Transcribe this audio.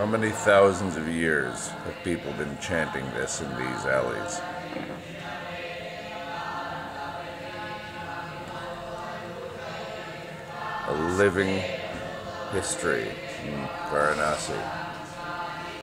How many thousands of years have people been chanting this in these alleys? A living history in Varanasi.